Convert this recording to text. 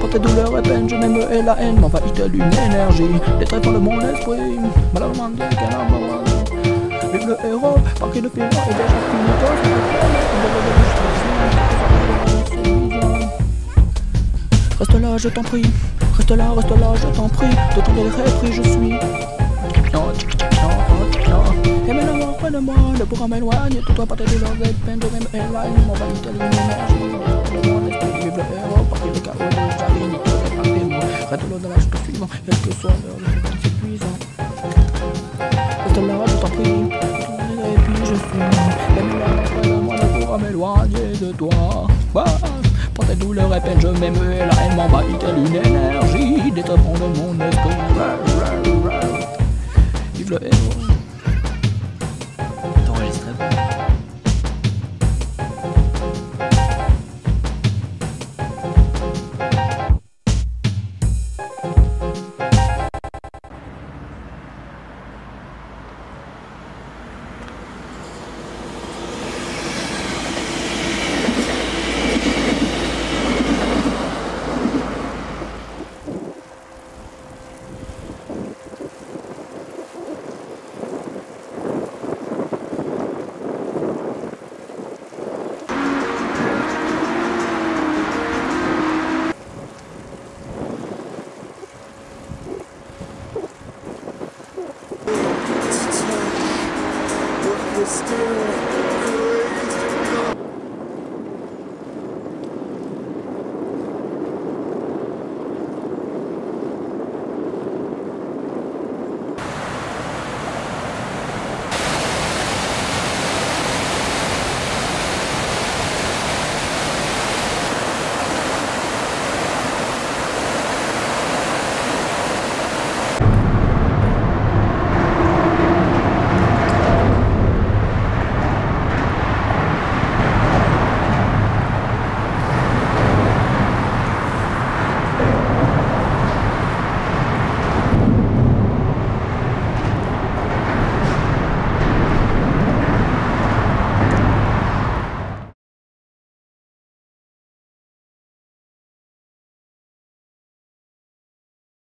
Pour tes douleurs et peines, je m'aime et la haine m'envahit-elle une énergie Des traits de mon esprit, malheureusement qu'un homme Vive le héros, par qui le film est déjà fini Reste là, je t'en prie, reste là, reste là, je t'en prie, de ton repris je suis. Non, non, non, Et maintenant, près de moi, ne pourra m'éloigner de toi par tes douleurs et peines, je m'aime et la haine m'envahit telle une énergie Mon esprit, vive le héros, le chaos déjà fini, par des mots, reste te suivant, quel que. Reste là, je t'en prie, je suis. De m'éloigner de toi. Wow. Douleurs et peines, je m'aime m'envahit telle une énergie still